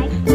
Bye.